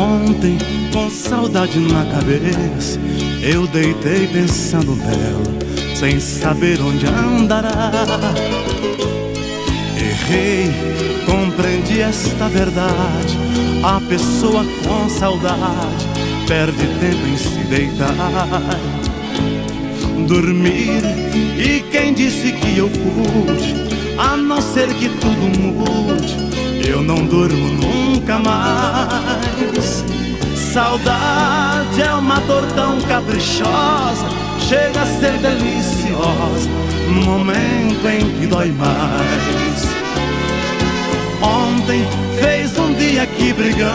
Ontem, com saudade na cabeça, eu deitei pensando nela, sem saber onde andará. Errei, compreendi esta verdade. A pessoa com saudade perde tempo em se deitar, dormir. E quem disse que eu pude, a não ser que tudo mude? Eu não durmo nunca mais. Saudade é uma dor tão caprichosa, chega a ser deliciosa, momento em que dói mais. Ontem fez um dia que brigamos,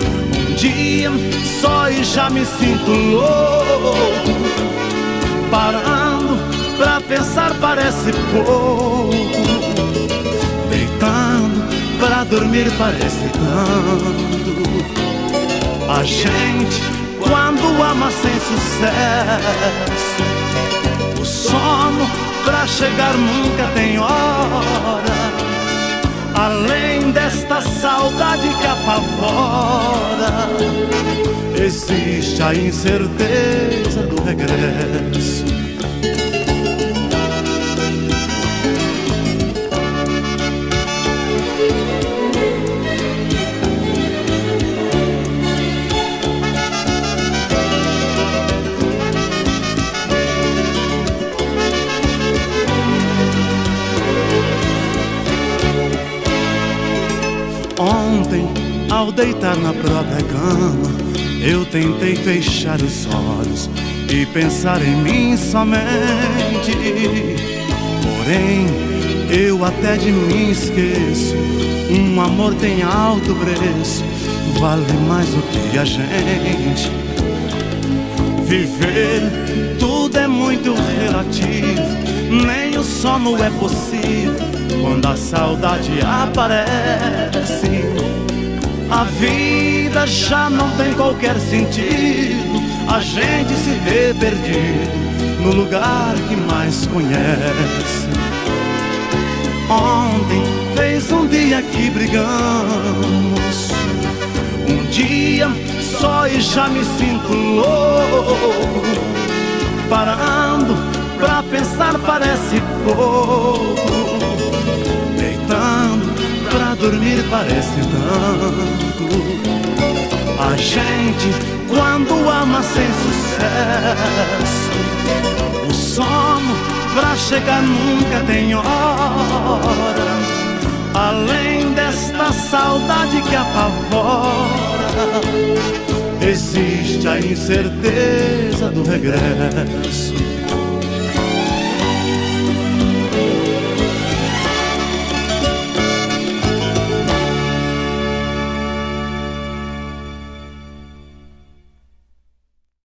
um dia só e já me sinto louco. Parando pra pensar parece pouco pra dormir parece tanto. A gente, quando ama sem sucesso, o sono pra chegar nunca tem hora. Além desta saudade que apavora, existe a incerteza do regresso. Ontem, ao deitar na própria cama, eu tentei fechar os olhos e pensar em mim somente. Porém, eu até de mim esqueço. Um amor tem alto preço, vale mais do que a gente. Viver, tudo é muito relativo, nem o sono é possível quando a saudade aparece, a vida já não tem qualquer sentido. A gente se vê perdido no lugar que mais conhece. Ontem fez um dia que brigamos, um dia só e já me sinto louco. Pensar parece pouco dormir parece tanto. A gente, quando ama sem sucesso, o sono pra chegar nunca tem hora. Além desta saudade que apavora, existe a incerteza do regresso.